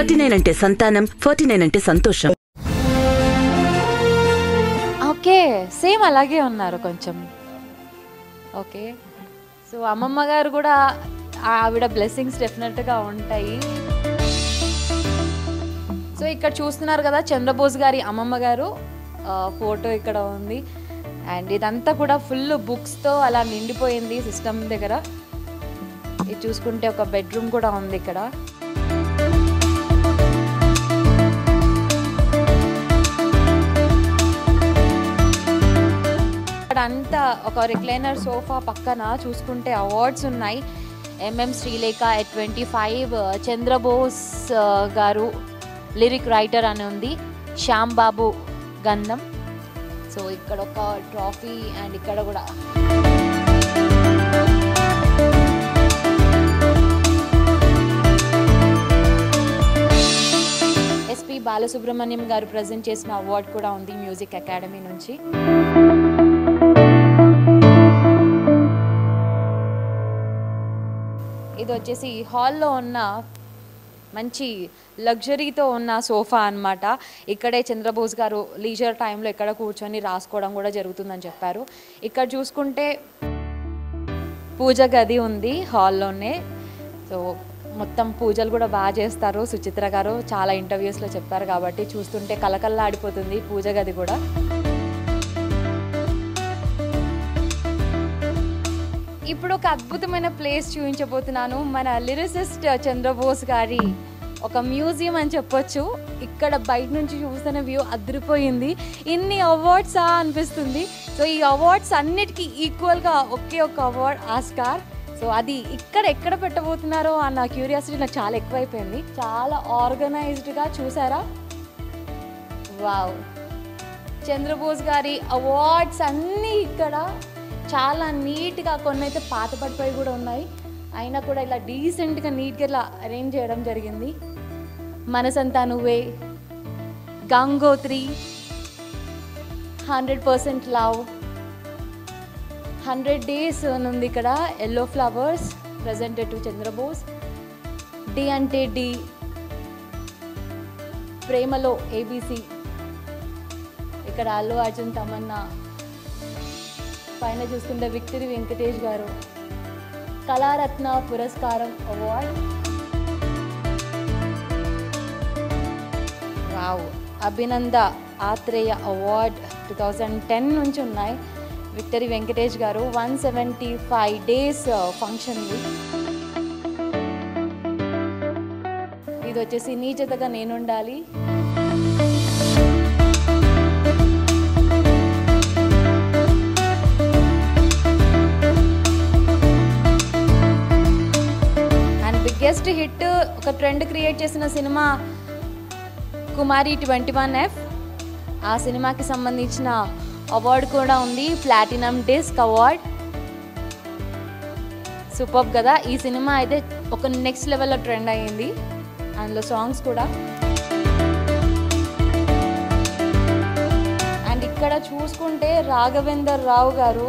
Forty nine అంటే సంతానం forty nine అంటే సంతోషం. ఓకే సేమ్ అలాగే ఉన్నారు కొంచెం. ఓకే సో అమ్మమ్మ గారు కూడా ఆవిడ బ్లెస్సింగ్స్ డెఫినెట్గా ఉంటాయి. సో ఇక్కడ చూస్తున్నారు కదా చంద్రబోస్ గారి అమ్మమ్మ గారు ఫోటో ఇక్కడ ఉంది. అండ్ ఇదంతా కూడా ఫుల్ బుక్స్తో అలా నిండిపోయింది సిస్టమ్ దగ్గర. ఇది చూసుకుంటే ఒక బెడ్రూమ్ కూడా ఉంది ఇక్కడ. అంతా ఒక రిక్లైనర్ సోఫా పక్కన చూసుకుంటే అవార్డ్స్ ఉన్నాయి. MM Sreelekha at twenty five Chandrabose గారు లిరిక్ రైటర్ అని ఉంది. శ్యామ్ బాబు గంధం సో ఇక్కడ ఒక ట్రాఫీ అండ్ ఇక్కడ కూడా. ఎస్పి బాలసుబ్రహ్మణ్యం గారు ప్రజెంట్ చేసిన అవార్డ్ కూడా ఉంది మ్యూజిక్ అకాడమీ నుంచి. ఇది వచ్చేసి హాల్లో ఉన్న మంచి లగ్జరీతో ఉన్న సోఫా అన్నమాట. ఇక్కడే చంద్రబోస్ గారు లీజర్ టైంలో ఇక్కడ కూర్చొని రాసుకోవడం కూడా జరుగుతుందని చెప్పారు. ఇక్కడ చూసుకుంటే పూజ గది ఉంది హాల్లోనే. సో మొత్తం పూజలు కూడా బాగా చేస్తారు. సుచిత్ర గారు చాలా ఇంటర్వ్యూస్లో చెప్పారు కాబట్టి చూస్తుంటే కలకల్లాడిపోతుంది పూజ గది కూడా. ఇప్పుడు ఒక అద్భుతమైన ప్లేస్ చూపించబోతున్నాను మన లిరిసిస్ట్ చంద్రబోస్ గారి ఒక మ్యూజియం అని చెప్పొచ్చు. ఇక్కడ బయట నుంచి చూస్తున్న వ్యూ అదిరిపోయింది. ఇన్ని అవార్డ్సా అనిపిస్తుంది. సో ఈ అవార్డ్స్ అన్నిటికీ ఈక్వల్గా ఒకే ఒక అవార్డ్ ఆస్కార్. సో అది ఇక్కడ ఎక్కడ పెట్టబోతున్నారో అన్న క్యూరియాసిటీ నాకు చాలా ఎక్కువైపోయింది. చాలా ఆర్గనైజ్డ్గా చూసారా? వావ్! చంద్రబోస్ గారి అవార్డ్స్ అన్నీ ఇక్కడ చాలా నీట్గా కొన్ని అయితే పాత పడిపోయి కూడా ఉన్నాయి. అయినా కూడా ఇలా డీసెంట్గా నీట్గా ఇలా అరేంజ్ చేయడం జరిగింది. Manasantha Nuvve. Gangotri. Hundred percent love. Hundred days ఉంది ఇక్కడ. Yellow flowers presented to Chandrabose. D అంటే డి. ప్రేమలో ఏబీసీ ఇక్కడ అల్లు అర్జున్ తమన్నా. పైన చూసుకుంటే విక్టరీ వెంకటేష్ గారు. కళారత్న పురస్కారం award. Rao అభినంద Athreya award two thousand ten నుంచి ఉన్నాయి. Victory Venkatesh garu one seventy five days uh, ఫంక్షన్ది. ఇది వచ్చేసి నీ చేతగా నేనుండాలి ట్రెండ్ క్రియేట్ చేసిన cinema Kumari twenty one F. ఆ సినిమాకి సంబంధించిన అవార్డు కూడా ఉంది. ప్లాటినం డిస్క్ అవార్డ్ సూపర్ కదా. ఈ సినిమా అయితే ఒక నెక్స్ట్ లెవెల్లో ట్రెండ్ అయ్యింది. అందులో సాంగ్స్ కూడా. అండ్ ఇక్కడ చూసుకుంటే రాఘవేందర్ రావు గారు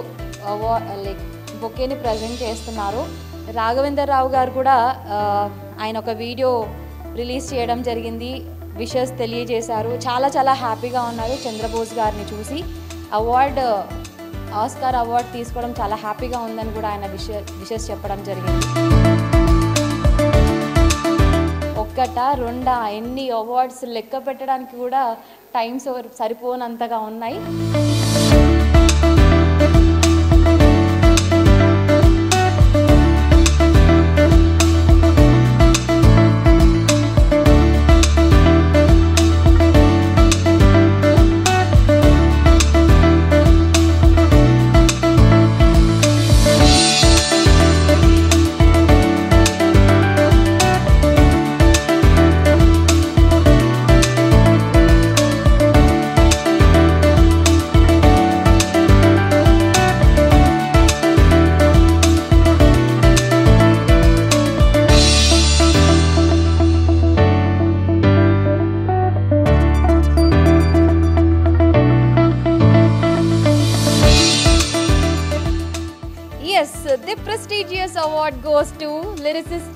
అవార్డ్ లైక్ బొకేని ప్రజెంట్ చేస్తున్నారు. రాఘవేందర్ రావు గారు కూడా ఆయన ఒక వీడియో రిలీజ్ చేయడం జరిగింది. విషెస్ తెలియజేశారు. చాలా చాలా హ్యాపీగా ఉన్నారు చంద్రబోస్ గారిని చూసి. అవార్డ్ ఆస్కార్ అవార్డ్ తీసుకోవడం చాలా హ్యాపీగా ఉందని కూడా ఆయన విష విషెస్ చెప్పడం జరిగింది. ఒక్కట రెండా ఎన్ని అవార్డ్స్ లెక్క పెట్టడానికి కూడా టైం సరిపోనంతగా ఉన్నాయి.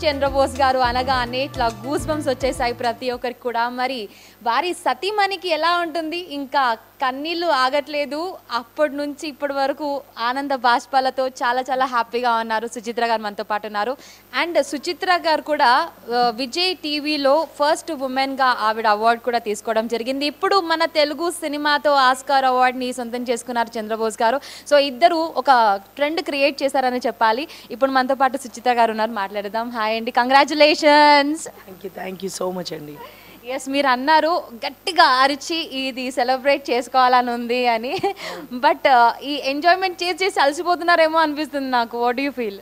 చంద్రబోస్ గారు అనగానే ఇట్లా గూస్ బంప్స్ వచ్చేసాయి ప్రతి ఒక్కరికి కూడా. మరి వారి సతీమణికి ఎలా ఉంటుంది? ఇంకా కన్నీళ్ళు ఆగట్లేదు. అప్పటి నుంచి ఇప్పటి వరకు ఆనంద బాష్పాలతో చాలా చాలా హ్యాపీగా ఉన్నారు. సుచిత్ర గారు మనతో పాటు ఉన్నారు. అండ్ సుచిత్ర గారు కూడా విజయ్ టీవీలో ఫస్ట్ ఉమెన్గా ఆవిడ అవార్డు కూడా తీసుకోవడం జరిగింది. ఇప్పుడు మన తెలుగు సినిమాతో ఆస్కార్ అవార్డుని సొంతం చేసుకున్నారు చంద్రబోస్ గారు. సో ఇద్దరు ఒక ట్రెండ్ క్రియేట్ చేశారని చెప్పాలి. ఇప్పుడు మనతో పాటు సుచిత్ర గారు ఉన్నారు. మాట్లాడదాం. హాయ్ అండి. Congratulations thank you thank you so much అండి. ఎస్ మీరు అన్నారు గట్టిగా అరిచి ఇది సెలబ్రేట్ చేసుకోవాలని ఉంది అని. బట్ uh, ఈ ఎంజాయ్మెంట్ చేసి చేసి అలసిపోతున్నారేమో అనిపిస్తుంది నాకు. వాట్ యూ ఫీల్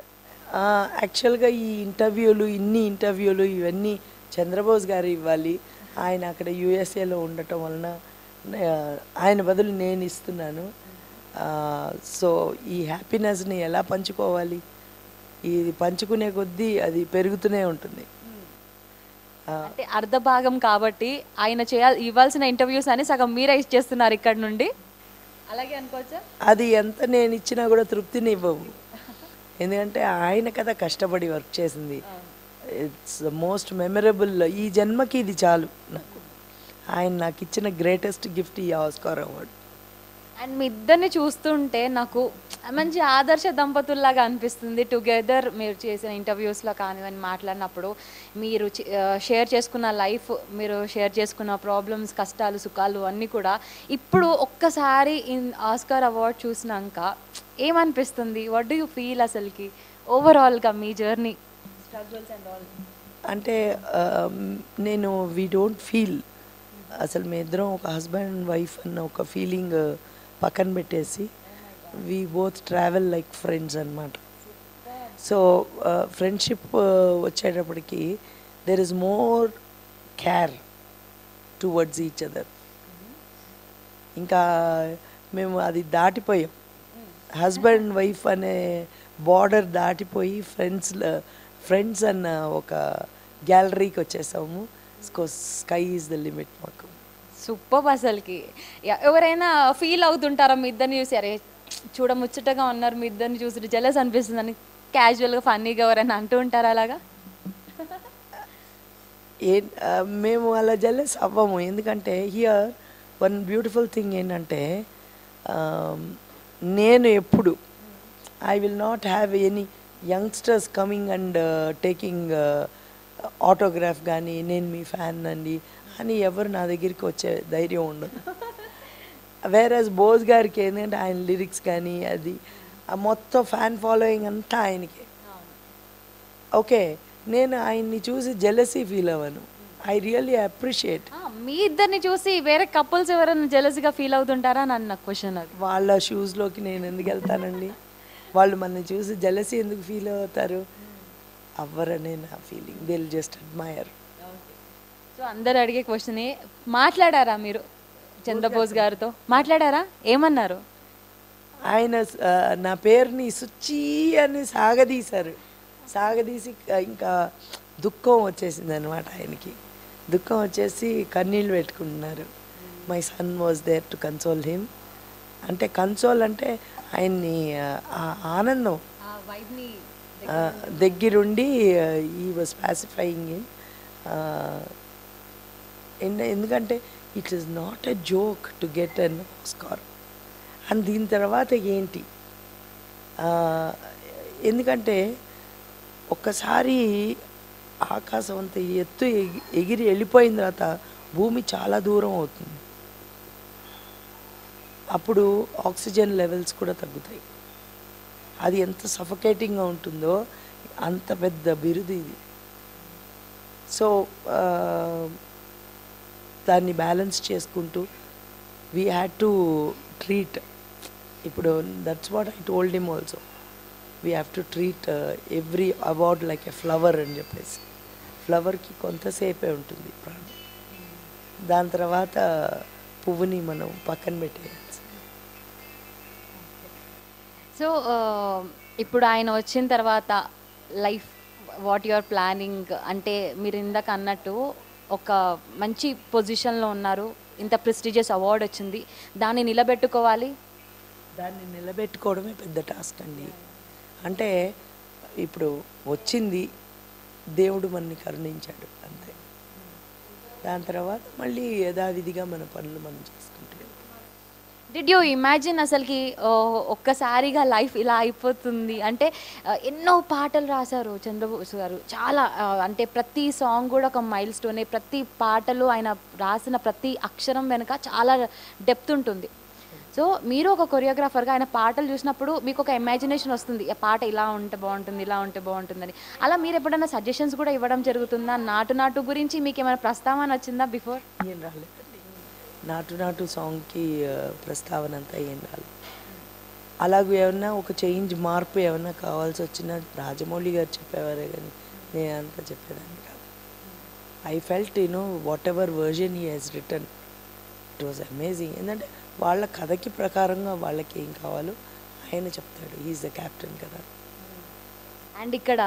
యాక్చువల్గా ఈ ఇంటర్వ్యూలు ఇన్ని ఇంటర్వ్యూలు ఇవన్నీ చంద్రబోస్ గారు ఇవ్వాలి. ఆయన అక్కడ యూఎస్ఏలో ఉండటం వలన ఆయన బదులు నేను ఇస్తున్నాను. సో ఈ హ్యాపీనెస్ని ఎలా పంచుకోవాలి? ఇది పంచుకునే కొద్దీ అది పెరుగుతూనే ఉంటుంది. అంటే అర్ధ భాగం కాబట్టి ఆయన చేయాలి ఇవ్వాల్సిన ఇంటర్వ్యూస్ అని సగం మీరే ఇచ్చేస్తున్నారు ఇక్కడ నుండి. అలాగే అనుకోవచ్చా? అది ఎంత నేను ఇచ్చినా కూడా తృప్తిని ఇవ్వవు. ఎందుకంటే ఆయన కదా కష్టపడి వర్క్ చేసింది. ఇట్స్ మోస్ట్ మెమరబుల్ ఈ జన్మకి ఇది చాలు నాకు. ఆయన నాకు ఇచ్చిన గ్రేటెస్ట్ గిఫ్ట్ ఈ ఆస్కార్ అవార్డ్ అండ్ మీ ఇద్దరిని చూస్తుంటే నాకు మంచి ఆదర్శ దంపతుల్లాగా అనిపిస్తుంది. టుగెదర్ మీరు చేసిన ఇంటర్వ్యూస్లో కానివన్నీ మాట్లాడినప్పుడు మీరు షేర్ చేసుకున్న లైఫ్ మీరు షేర్ చేసుకున్న ప్రాబ్లమ్స్ కష్టాలు సుఖాలు అన్నీ కూడా ఇప్పుడు ఒక్కసారి ఇన్ ఆస్కార్ అవార్డ్ చూసినాక ఏమనిపిస్తుంది? వాట్ డూ యూ ఫీల్ అసలుకి? ఓవరాల్గా మీ జర్నీ స్ట్రగుల్స్ అండ్ ఆల్ అంటే నేను వీ డోంట్ ఫీల్ అసలు మీ ఇద్దరం ఒక హస్బెండ్ అండ్ వైఫ్ అన్న ఒక ఫీలింగ్ పక్కన పెట్టేసి we both travel like friends అనమాట సో ఫ్రెండ్షిప్ వచ్చేటప్పటికి there is more care towards each other ఇంకా మేము అది దాటిపోయాం. హస్బెండ్ వైఫ్ అనే బార్డర్ దాటిపోయి ఫ్రెండ్స్ ఫ్రెండ్స్ uh, అన్న ఒక గ్యాలరీకి వచ్చేసాము. స్కై ఈజ్ ద లిమిట్ మాకు. సూపర్ అసలుకి. ఎవరైనా ఫీల్ అవుతుంటారా మీ ఇద్దరిని చూసి? అరే చూడముచ్చటగా ఉన్నారు మీ ఇద్దరిని చూసి జలస్ అనిపిస్తుంది అని క్యాజువల్గా ఫన్నీగా ఎవరైనా అంటూ ఉంటారా అలాగా? ఏ మేము అలా జెల్లెస్ అవ్వము. ఎందుకంటే హియర్ వన్ బ్యూటిఫుల్ థింగ్ ఏంటంటే నేను ఎప్పుడు I will not have any youngsters coming and taking autograph కానీ నేను మీ ఫ్యాన్ అండి అని ఎవరు నా దగ్గరికి వచ్చే ధైర్యం ఉండదు వేరేస్ బోస్ గారికి ఏంటంటే ఆయన లిరిక్స్ కానీ అది ఆ మొత్తం ఫ్యాన్ ఫాలోయింగ్ అంతా ఆయనకే. ఓకే నేను ఆయన్ని చూసి జెలసీ ఫీల్ అవ్వను. ఐ రియల్లీ అప్రిషియేట్ మీ ఇద్దరిని చూసి వేరే కపుల్స్ ఎవరైనా జలస్గా ఫీల్ అవుతుంటారా అని అన్న క్వశ్చన్ అది. వాళ్ళ షూస్లోకి నేను ఎందుకు వెళ్తానండి? వాళ్ళు మనల్ని చూసి జెలసీ ఎందుకు ఫీల్ అవుతారు? అవ్వరనే నా ఫీలింగ్ దిల్ జస్ట్ అడ్మైర్ సో అందరు అడిగే క్వశ్చన్ మాట్లాడారా మీరు చంద్రబోస్ గారితో? మాట్లాడారా? ఏమన్నారు? ఆయన నా పేరుని సుచి అని సాగదీశారు. సాగదీసి ఇంకా దుఃఖం వచ్చేసింది అనమాట ఆయనకి. దుఃఖం వచ్చేసి కన్నీళ్ళు పెట్టుకుంటున్నారు. My son was there to console him అంటే కన్సోల్ అంటే ఆయన్ని ఆనందం. దగ్గరుండి ఈ వాజ్ పాసిఫైయింగ్ ఇన్ ఎందుకంటే it is not a joke to get an Oscar and దీని తర్వాత ఏంటి? ఎందుకంటే ఒక్కసారి ఆకాశం అంత ఎత్తు ఎగి- ఎగిరి వెళ్ళిపోయిన తర్వాత భూమి చాలా దూరం అవుతుంది. అప్పుడు ఆక్సిజన్ లెవెల్స్ కూడా తగ్గుతాయి. అది ఎంత సఫకేటింగ్గా ఉంటుందో అంత పెద్ద బిరుదు ఇది. సో దాన్ని బ్యాలెన్స్ చేసుకుంటూ వీ హ్యాడ్ టు ట్రీట్ ఇప్పుడు that's what I told him also we have to treat every award like a flower అని చెప్పేసి. ఫ్లవర్కి కొంతసేపే ఉంటుంది ప్రాణం. దాని తర్వాత పువ్వుని మనం పక్కన పెట్టేయాల్సి. సో um, ఇప్పుడు ఆయన వచ్చిన తర్వాత లైఫ్ వాట్ యువర్ ప్లానింగ్ అంటే మీరు ఇందాక అన్నట్టు ఒక మంచి పొజిషన్లో ఉన్నారు. ఇంత ప్రెస్టీజియస్ అవార్డు వచ్చింది. దాన్ని నిలబెట్టుకోవాలి. దాన్ని నిలబెట్టుకోవడమే పెద్ద టాస్క్ అండి. అంటే ఇప్పుడు వచ్చింది దేవుడు మనని కరుణించాడు అంతే. దాని తర్వాత మళ్ళీ యథావిధిగా మన పనులు మనం చేస్తాం డిడ్ యూ ఇమాజిన్ అసలుకి ఒక్కసారిగా లైఫ్ ఇలా అయిపోతుంది? అంటే ఎన్నో పాటలు రాశారు చంద్రబోస్ గారు. చాలా అంటే ప్రతి సాంగ్ కూడా ఒక మైల్ స్టోనే ప్రతి పాటలు ఆయన రాసిన ప్రతి అక్షరం వెనుక చాలా డెప్త్ ఉంటుంది. సో మీరు ఒక కొరియోగ్రాఫర్గా ఆయన పాటలు చూసినప్పుడు మీకు ఒక ఇమాజినేషన్ వస్తుంది. ఆ పాట ఇలా ఉంటే బాగుంటుంది ఇలా ఉంటే బాగుంటుందని. అలా మీరు ఎప్పుడైనా సజెషన్స్ కూడా ఇవ్వడం జరుగుతుందా? నాటు నాటు గురించి మీకు ఏమైనా ప్రస్తావన వచ్చిందా బిఫోర్ ఏం రాలేదు. నాటు నాటు సాంగ్కి ప్రస్తావన అంతా ఏం రాలేదు. అలాగే ఏమన్నా ఒక చేంజ్ మార్పు ఏమన్నా కావాల్సి వచ్చినా రాజమౌళి గారు చెప్పేవారే కానీ నేను అంతా చెప్పేదాన్ని కాదు. I felt you know whatever version he has return it was amazing ఏంటంటే వాళ్ళ కథకి ప్రకారంగా వాళ్ళకి ఏం కావాలో ఆయన చెప్తాడు. ఈజ్ ద క్యాప్టెన్ కదా. అండ్ ఇక్కడ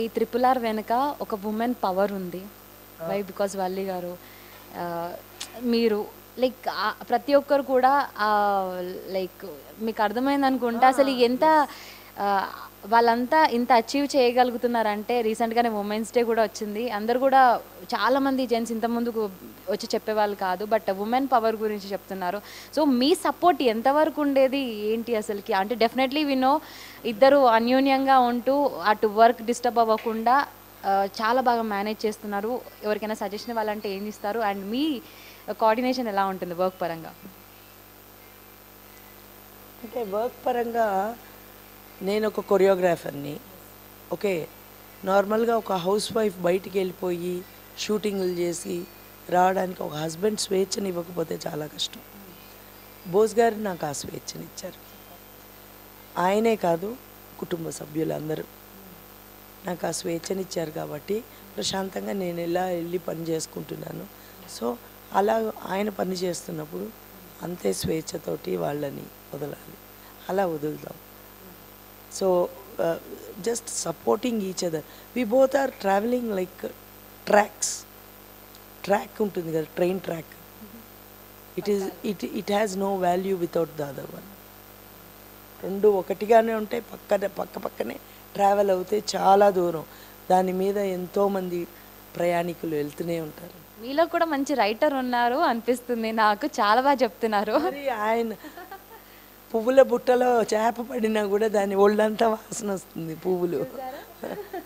ఈ త్రిపుల్ ఆర్ వెనుక ఒక ఉమెన్ పవర్ ఉంది. వై బికాజ్ వల్లి గారు మీరు లైక్ ప్రతి ఒక్కరు కూడా లైక్ మీకు అర్థమైంది అనుకుంటా అసలు ఎంత వాళ్ళంతా ఇంత అచీవ్ చేయగలుగుతున్నారంటే రీసెంట్గానే ఉమెన్స్ డే కూడా వచ్చింది. అందరు కూడా చాలా మంది జెంట్స్ ఇంత ముందుకు వచ్చి చెప్పేవాళ్ళు కాదు బట్ ఉమెన్ పవర్ గురించి చెప్తున్నారు. సో మీ సపోర్ట్ ఎంతవరకు ఉండేది? ఏంటి అసలుకి? అంటే డెఫినెట్లీ వినో ఇద్దరు అన్యోన్యంగా ఉంటూ అటు వర్క్ డిస్టర్బ్ అవ్వకుండా చాలా బాగా మేనేజ్ చేస్తున్నారు. ఎవరికైనా సజెషన్ ఇవ్వాలంటే ఏం ఇస్తారు? అండ్ మీ కోఆర్డినేషన్ ఎలా ఉంటుంది వర్క్ పరంగా? అంటే వర్క్ పరంగా నేను ఒక కొరియోగ్రాఫర్ని ఓకే నార్మల్గా ఒక హౌస్ వైఫ్ బయటికి వెళ్ళిపోయి షూటింగ్లు చేసి రావడానికి ఒక హస్బెండ్ స్వేచ్ఛని ఇవ్వకపోతే చాలా కష్టం. బోస్ గారు నాకు ఆ స్వేచ్ఛని ఇచ్చారు ఆయనే కాదు కుటుంబ సభ్యులందరూ. నాకు ఆ స్వేచ్ఛనిచ్చారు కాబట్టి ప్రశాంతంగా నేను ఎలా వెళ్ళి పని చేసుకుంటున్నాను. సో అలా ఆయన పని చేస్తున్నప్పుడు అంతే స్వేచ్ఛతోటి వాళ్ళని వదలాలి. అలా వదులుదాం so just supporting each other we both are travelling like tracks track ఉంటుంది కదా train track it is it it has no value without the other one రెండు ఒకటిగానే ఉంటాయి పక్కనే పక్క పక్కనే ట్రావెల్ అవుతే చాలా దూరం. దాని మీద ఎంతోమంది ప్రయాణికులు వెళ్తూనే ఉంటారు. మీలో కూడా మంచి రైటర్ ఉన్నారు అనిపిస్తుంది. నాకు చాలా బాగా చెప్తున్నారు. మరి ఆయన పువ్వుల బుట్టలో చేప పడినా కూడా దాని ఒళ్ళంతా వాసన వస్తుంది పువ్వులు.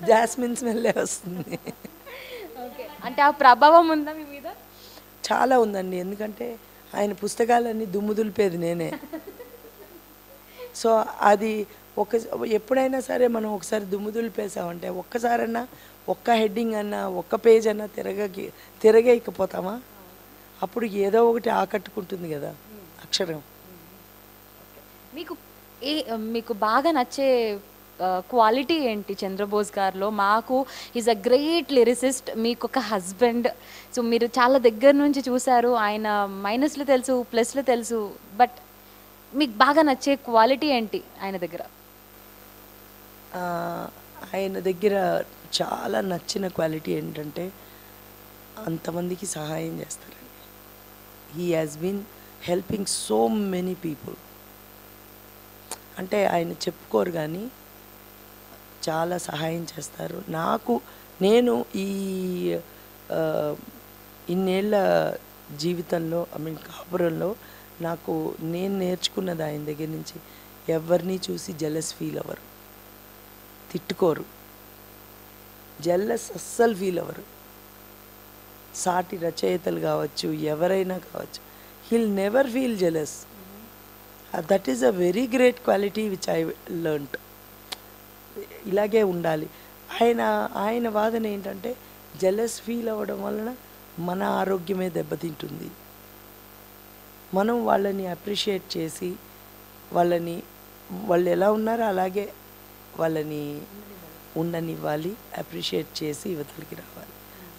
జాస్మిన్ స్మెల్లే వస్తుంది. ఓకే. అంటే ఆ ప్రభావం ఉందా మీ మీద? చాలా ఉందండి. ఎందుకంటే ఆయన పుస్తకాలన్నీ దుమ్ము దులిపేది నేనే. సో అది ఒక ఎప్పుడైనా సరే మనం ఒకసారి దుమ్ము దులిపేసామంటే ఒక్కసారన్నా ఒక్క హెడ్డింగ్ అన్నా ఒక్క పేజ్ అన్నా తిరగకి తిరగేయకపోతామా? అప్పుడు ఏదో ఒకటి ఆకట్టుకుంటుంది కదా అక్షరం. మీకు ఏ మీకు బాగా నచ్చే క్వాలిటీ ఏంటి చంద్రబోస్ గారిలో? మాకు ఈజ్ అ గ్రేట్ లిరిసిస్ట్ మీకు ఒక హస్బెండ్ సో మీరు చాలా దగ్గర నుంచి చూశారు. ఆయన మైనస్లు తెలుసు ప్లస్లు తెలుసు. బట్ మీకు బాగా నచ్చే క్వాలిటీ ఏంటి ఆయన దగ్గర? ఆయన దగ్గర చాలా నచ్చిన క్వాలిటీ ఏంటంటే అంతమందికి సహాయం చేస్తారండి. He has been helping so many people అంటే ఆయన చెప్పుకోరు కానీ చాలా సహాయం చేస్తారు. నాకు నేను ఈ ఇన్నేళ్ళ జీవితంలో ఐ మీన్ కాపురంలో నాకు నేను నేర్చుకున్నది ఆయన దగ్గర నుంచి ఎవరిని చూసి జలస్ ఫీల్ అవ్వరు. తిట్టుకోరు. జల్లస్ అస్సలు ఫీల్ అవ్వరు సాటి రచయితలు కావచ్చు ఎవరైనా కావచ్చు he'll never feel jealous that is a very great quality which I learnt ఇలాగే ఉండాలి. ఆయన ఆయన వాదన ఏంటంటే జెలస్ ఫీల్ అవ్వడం వలన మన ఆరోగ్యమే దెబ్బతింటుంది. మనం వాళ్ళని అప్రిషియేట్ చేసి వాళ్ళని వాళ్ళు ఎలా ఉన్నారో అలాగే వాళ్ళని ఉండనివ్వాలి అప్రిషియేట్ చేసి యువతలకి రావాలి.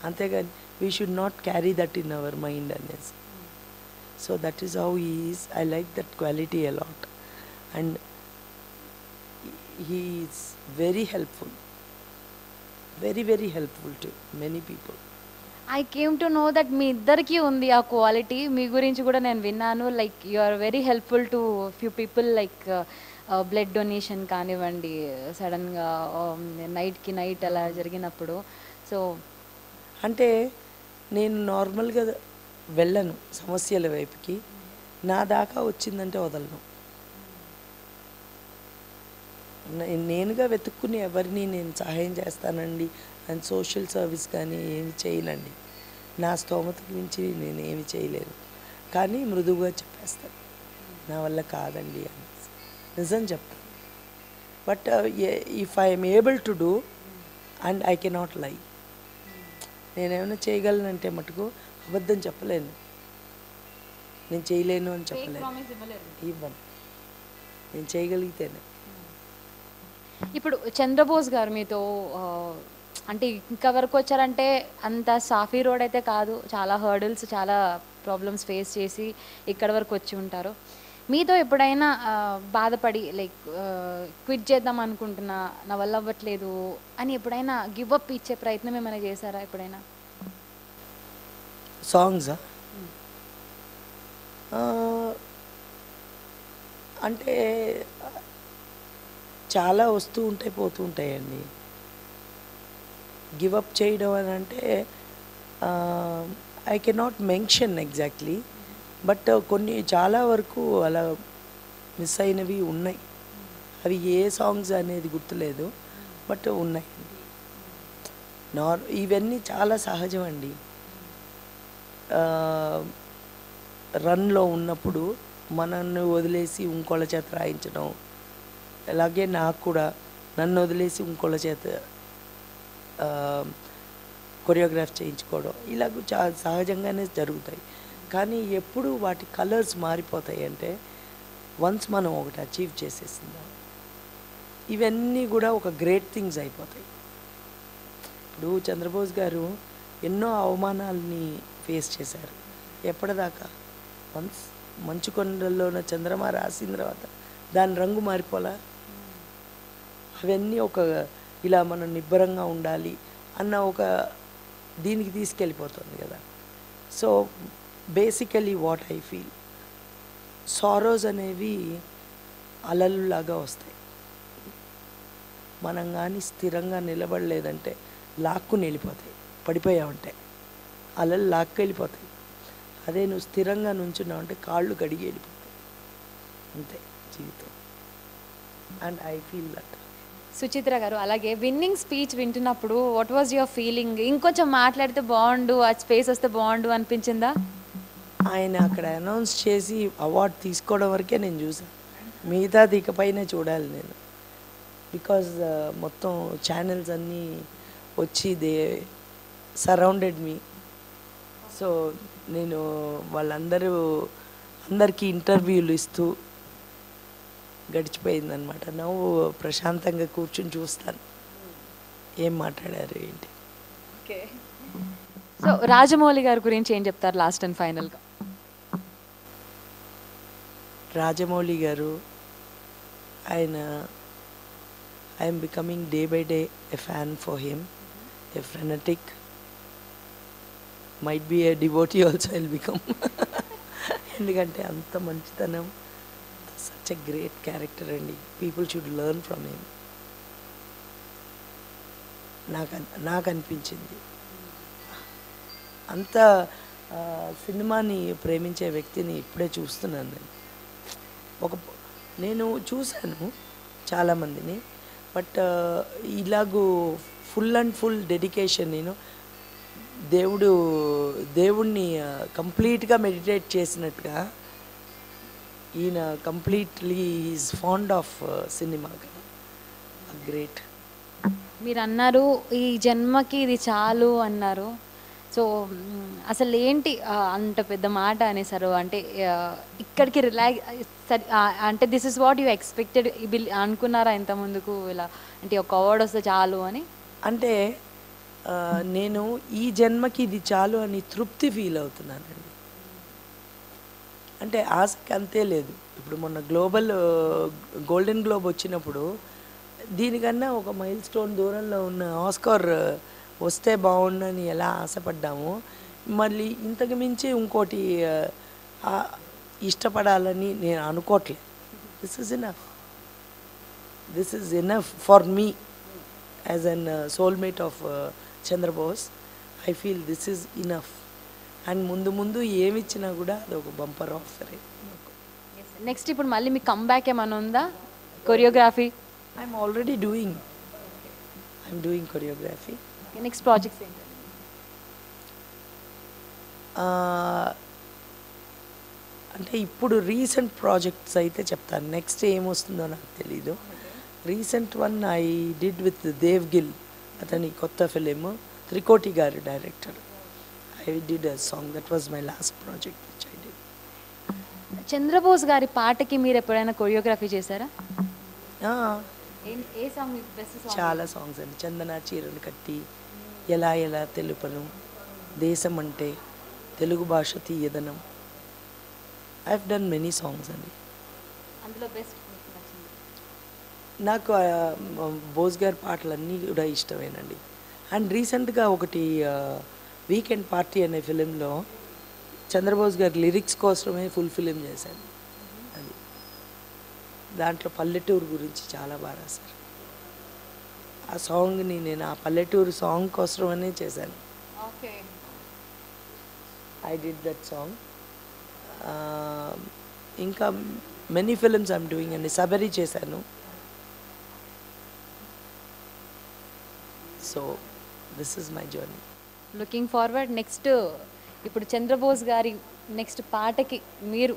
అంతేగాని we should not carry that in our mind అనేసి so that is how is I like that quality a lot and he is very helpful very very helpful to many people I came to know that మీ ఇద్దరికి ఉంది ఆ quality మీ గురించి కూడా నేను విన్నాను. Like you are very helpful to few people like blood donation కానివ్వండి సడన్గా నైట్కి నైట్ అలా జరిగినప్పుడు. సో అంటే నేను నార్మల్గా వెళ్ళను సమస్యల వైపుకి. నా దాకా వచ్చిందంటే వదలను. నేనుగా వెతుక్కుని ఎవరిని నేను సహాయం చేస్తానండి అండ్ సోషల్ సర్వీస్ కానీ ఏమి చేయనండి. నా స్తోమతకు మించి నేను ఏమి చేయలేను. కానీ మృదువుగా చెప్పేస్తాను నా వల్ల కాదండి అని. నిజం చెప్తాను but if I'm able to do and I cannot lie నేనేమైనా చేయగలనంటే మటుకు అబద్ధం చెప్పలేను. నేను చేయలేను అని చెప్పలేను. ఇవ్వను. నేను చేయగలిగితేనే. ఇప్పుడు చంద్రబోస్ గారు మీతో అంటే ఇంకా వరకు వచ్చారంటే అంత సాఫీ రోడ్ అయితే కాదు. చాలా హర్డిల్స్ చాలా ప్రాబ్లమ్స్ ఫేస్ చేసి ఇక్కడ వరకు వచ్చి ఉంటారు. మీతో ఎప్పుడైనా బాధపడి లైక్ క్విట్ చేద్దాం అనుకుంటున్నా నా వల్ల అవ్వట్లేదు అని ఎప్పుడైనా గివ్ అప్ ఇచ్చే ప్రయత్నం ఏమైనా చేశారా ఎప్పుడైనా? సాంగ్సా? అంటే చాలా వస్తూ ఉంటాయి పోతూ ఉంటాయండి. గివ్ అప్ చేయడం అని అంటే I cannot mention exactly but కొన్ని చాలా వరకు అలా మిస్ అయినవి ఉన్నాయి. అవి ఏ సాంగ్స్ అనేది గుర్తులేదు బట్ ఉన్నాయి. నార్ ఇవన్నీ చాలా సహజం అండి. రన్లో ఉన్నప్పుడు మనల్ని వదిలేసి ఇంకోళ్ళ చేత రాయించడం అలాగే నాకు కూడా నన్ను వదిలేసి ఇంకోళ్ళ చేత కొరియోగ్రాఫ్ చేయించుకోవడం ఇలాగ చా సహజంగానే జరుగుతాయి. కానీ ఎప్పుడు వాటి కలర్స్ మారిపోతాయి అంటే వన్స్ మనం ఒకటి అచీవ్ చేసేసిందా. ఇవన్నీ కూడా ఒక గ్రేట్ థింగ్స్ అయిపోతాయి. ఇప్పుడు చంద్రబోస్ గారు ఎన్నో అవమానాలని ఫేస్ చేశారు. ఎప్పటిదాకా? వన్స్ మంచు కొండల్లోన చంద్రమా రాసిన తర్వాత దాని రంగు మారిపోలా? అవన్నీ ఒక ఇలా మనం నిబ్బరంగా ఉండాలి అన్న ఒక దీనికి తీసుకెళ్ళిపోతుంది కదా. So basically what I feel sorrows అనేవి అలలులాగా వస్తాయి. మనం కానీ స్థిరంగా నిలబడలేదంటే లాక్కుని వెళ్ళిపోతాయి పడిపోయామంటే అలలు లాక్కు వెళ్ళిపోతాయి. అదే నువ్వు స్థిరంగా నుంచున్నావు అంటే కాళ్ళు కడిగి వెళ్ళిపోతాయి. అంతే జీవితం. And I feel that Suchitra garu అలాగే విన్నింగ్ స్పీచ్ వింటున్నప్పుడు వాట్ వాజ్ యువర్ ఫీలింగ్ ఇంకొంచెం మాట్లాడితే బాగుండు ఆ స్పేస్ వస్తే బాగుండు అనిపించిందా? ఆయన అక్కడ అనౌన్స్ చేసి అవార్డు తీసుకోవడం వరకే నేను చూసాను మిగతా ఇకపైనే చూడాలి నేను. బికాజ్ uh, మొత్తం ఛానల్స్ అన్నీ వచ్చి దే సరౌండెడ్ మీ సో నేను వాళ్ళందరూ అందరికీ ఇంటర్వ్యూలు ఇస్తూ గడిచిపోయిందనమాట నవ్వు ప్రశాంతంగా కూర్చుని చూస్తాను. ఏం మాట్లాడారు ఏంటి? సో రాజమౌళి గారి గురించి ఏం చెప్తారు లాస్ట్ అండ్ ఫైనల్గా రాజమౌళి గారు ఆయన I'm becoming day by day a fan for him a frenetic might be a devotee also I'll become ఎందుకంటే అంత మంచితనం సచ్ ఎ గ్రేట్ క్యారెక్టర్ అండి. People should learn from him నాకు అన్- నాకు అనిపించింది అంత సినిమాని ప్రేమించే వ్యక్తిని ఇప్పుడే చూస్తున్నాను నేను. ఒక నేను చూశాను చాలామందిని బట్ ఇలాగూ ఫుల్ అండ్ ఫుల్ డెడికేషన్ నేను దేవుడు దేవుణ్ణి కంప్లీట్గా మెడిటేట్ చేసినట్టుగా ఈయన completely is fond of cinema great. మీరు అన్నారు ఈ జన్మకి ఇది చాలు అన్నారు. సో అసలు ఏంటి అంత పెద్ద మాట అనేసారు అంటే ఇక్కడికి రిలాక్స్ అంటే this is what you expected అనుకున్నారా ఇంత ముందుకు ఇలా అంటే ఒక అవార్డ్ వస్తే చాలు అని? అంటే నేను ఈ జన్మకి ఇది చాలు అని తృప్తి ఫీల్ అవుతున్నానండి. అంటే ఆశకి అంతే లేదు. ఇప్పుడు మొన్న గ్లోబల్ గోల్డెన్ గ్లోబ్ వచ్చినప్పుడు దీనికన్నా ఒక మైల్ స్టోన్ దూరంలో ఉన్న ఆస్కార్ వస్తే బాగుండని ఎలా ఆశపడ్డామో మళ్ళీ ఇంతకు మించి ఇంకోటి ఇష్టపడాలని నేను అనుకోవట్లేదు this is enough this is enough for me as an soulmate of Chandrabose I feel this is enough and ముందు ముందు ఏమి ఇచ్చినా కూడా అది ఒక బంపర్ ఆఫరే నెక్స్ట్ ఇప్పుడు మళ్ళీ మీ కంబ్యాక్ ఏమైనా ఉందా? Choreography I'm already doing I'm doing choreography next projects ఏంటి? అంటే ఇప్పుడు రీసెంట్ ప్రాజెక్ట్స్ అయితే చెప్తాను. నెక్స్ట్ ఏమొస్తుందో నాకు తెలీదు. Recent one I did with Dev Gill అతని కొత్త film Trikoti garu director I did a song that was my last project which I did Chandrabose garu పాటకి మీరు ఎప్పుడైనా కొరియోగ్రఫీ చేశారా? చాలా సాంగ్స్ అండి. చందన చీరలు కట్టి ఎలా ఎలా తెలుపను? దేశం అంటే తెలుగు భాష తీయదనం. I have done many songs అండి. అందులో బెస్ట్ నాకు బోస్ గారి పాటలన్నీ కూడా ఇష్టమేనండి. అండ్ రీసెంట్గా ఒకటి వీకెండ్ పార్టీ అనే ఫిలింలో చంద్రబోస్ గారి లిరిక్స్ కోసమే ఫుల్ ఫిలిం చేశాను. అది. దాంట్లో పల్లెటూరు గురించి చాలా బాగా రాశారు. ఆ సాంగ్ని నేను ఆ పల్లెటూరు సాంగ్ కోసమనే చేశాను. Okay. I did that song ఇంకా మెనీ ఫిలిమ్స్ ఐమ్ డూయింగ్ అండి సబరి చేశాను. So this is my journey looking forward next ఇప్పుడు చంద్రబోస్ గారి నెక్స్ట్ పాటకి మీరు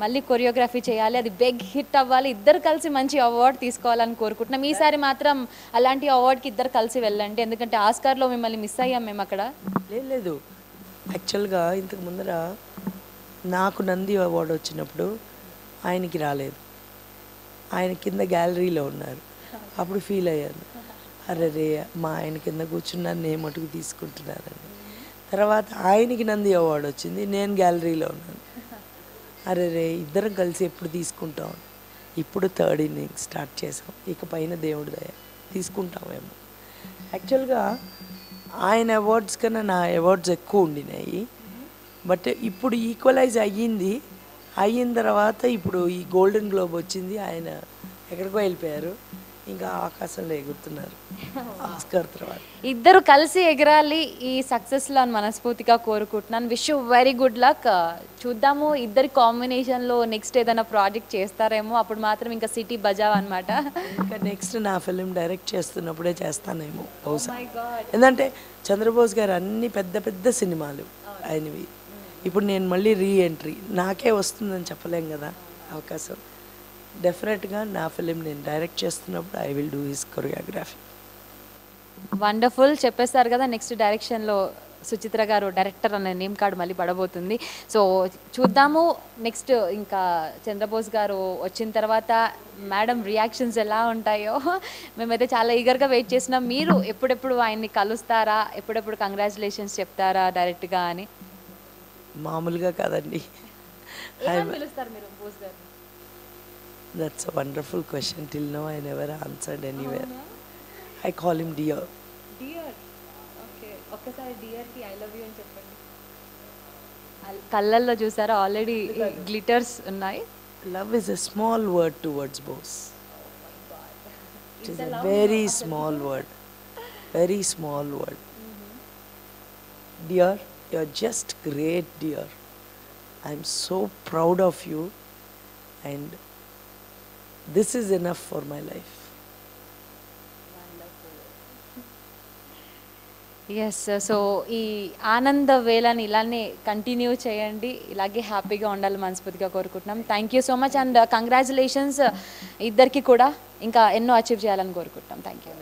మళ్ళీ కొరియోగ్రఫీ చేయాలి అది బిగ్ హిట్ అవ్వాలి ఇద్దరు కలిసి మంచి అవార్డు తీసుకోవాలని కోరుకుంటున్నాం. ఈసారి మాత్రం అలాంటి అవార్డుకి ఇద్దరు కలిసి వెళ్ళండి. ఎందుకంటే ఆస్కార్లో మిమ్మల్ని మిస్ అయ్యాం మేము అక్కడ. లేదు లేదు. యాక్చువల్గా ఇంతకు ముందర నాకు నంది అవార్డు వచ్చినప్పుడు ఆయనకి రాలేదు. ఆయన కింద గ్యాలరీలో ఉన్నారు. అప్పుడు ఫీల్ అయ్యాను. అరే రే మా ఆయన కింద కూర్చున్నాను నేను మటుకు తీసుకుంటున్నానని. తర్వాత ఆయనకి నంది అవార్డు వచ్చింది నేను గ్యాలరీలో ఉన్నాను. అరే రే ఇద్దరం కలిసి ఎప్పుడు తీసుకుంటాం? ఇప్పుడు థర్డ్ ఇన్నింగ్ స్టార్ట్ చేసాం ఇక పైన దేవుడి దయ. తీసుకుంటామేమో. యాక్చువల్గా ఆయన అవార్డ్స్ కన్నా నా అవార్డ్స్ ఎక్కువ ఉండినాయి. బట్ ఇప్పుడు ఈక్వలైజ్ అయ్యింది. అయిన తర్వాత ఇప్పుడు ఈ గోల్డెన్ గ్లోబ్ వచ్చింది. ఆయన ఎక్కడికో వెళ్ళిపోయారు. ఇంకా ఆకాశంలో ఎగురుతున్నారు. ఆస్కార్ తర్వాత. ఇద్దరు కలిసి ఎగరాలి ఈ సక్సెస్లో అని మనస్ఫూర్తిగా కోరుకుంటున్నాను. విష్ వెరీ గుడ్ లక్ చూద్దాము ఇద్దరి కాంబినేషన్లో నెక్స్ట్ ఏదైనా ప్రాజెక్ట్ చేస్తారేమో అప్పుడు మాత్రం ఇంకా సిటీ బజావ్ అనమాట ఇంకా నెక్స్ట్ నా ఫిలిం డైరెక్ట్ చేస్తున్నప్పుడే చేస్తానేమో బహుశా. ఎందుకంటే చంద్రబోస్ గారు అన్ని పెద్ద పెద్ద సినిమాలు ఆయనవి. ఇప్పుడు నేను మళ్ళీ రీ ఎంట్రీ నాకే వస్తుందని చెప్పలేం కదా అవకాశం. డెఫినెట్గా నా ఫిలిం నేను డైరెక్ట్ చేస్తున్నప్పుడు I will do his choreography wonderful చెప్పేస్తారు కదా నెక్స్ట్ డైరెక్షన్లో సుచిత్ర గారు డైరెక్టర్ అనే నేమ్ కార్డు మళ్ళీ పడబోతుంది. సో చూద్దాము నెక్స్ట్ ఇంకా చంద్రబోస్ గారు వచ్చిన తర్వాత మేడం రియాక్షన్స్ ఎలా ఉంటాయో. మేమైతే చాలా ఈగర్గా వెయిట్ చేస్తున్నాం. మీరు ఎప్పుడెప్పుడు ఆయన్ని కలుస్తారా? ఎప్పుడెప్పుడు కంగ్రాచులేషన్స్ చెప్తారా డైరెక్ట్గా అని? మామూలుగా కాదండి. పిలుస్తారు మీరు బోస్ గారు That's a wonderful question till now I never answered anywhere I call him dear dear okay ఒక్కసారి డియర్కి ఐ లవ్ యూ అని చెప్పండి అల్- కళ్ళల్లో చూసారా ఆల్రెడీ గ్లిటర్స్ ఉన్నాయి Love is a small word towards boss. It is a very small word. Very small word. Dear, you're just great, dear. I'm so proud of you, and this is enough for my life. Yes so ఈ ఆనంద వేళని ఇలానే continue చేయండి. ఇలాగే హ్యాపీగా ఉండాలి మనస్ఫూర్తిగా కోరుకుంటున్నాం. Thank you so much and congratulations ఇద్దరికి కూడా. ఇంకా ఎన్నో అచీవ్ చేయాలని కోరుకుంటున్నాం. Thank you